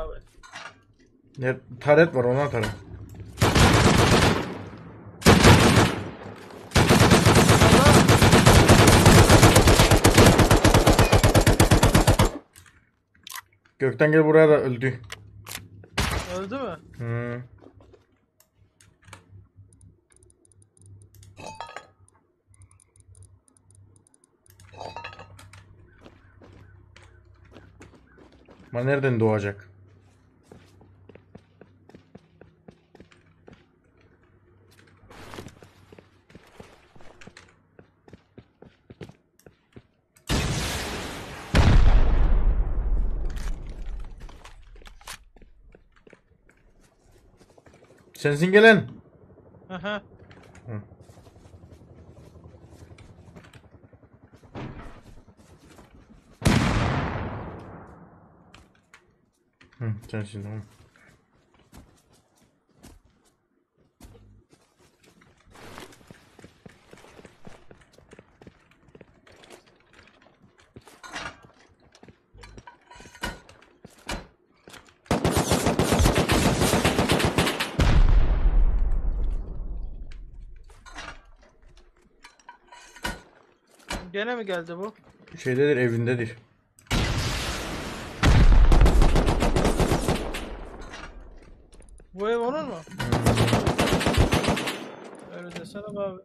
abi? Ne, taret var ona atarım. Gökten gel buraya da öldü. Öldü mü? Hı. Ama nereden doğacak? Sensin gelen. Hı hı. Hı, sensin tamam. Gene mi geldi bu? Şeydedir evindedir. Bu ev onun mu? Öyle desene abi.